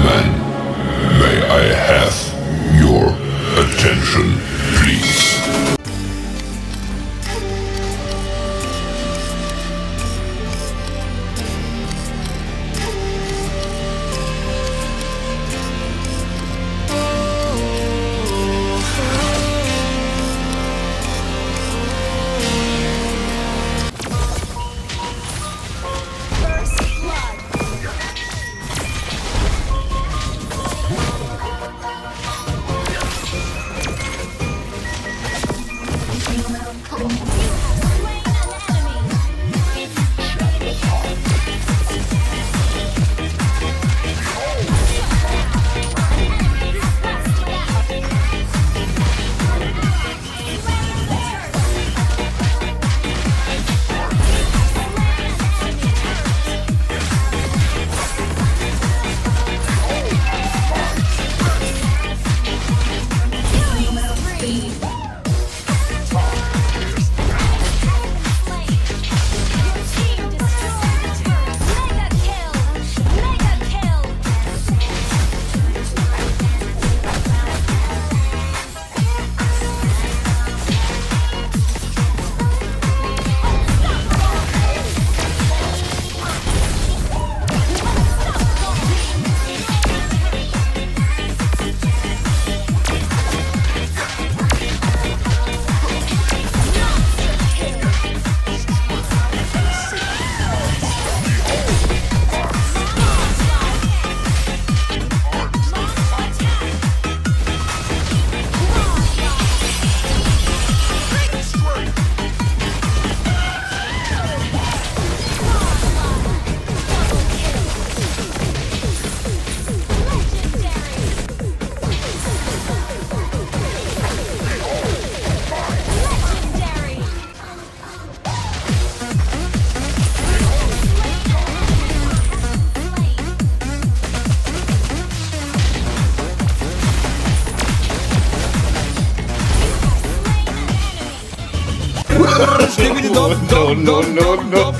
Gentlemen, may I have your attention, please? Oh. No, no, no, no.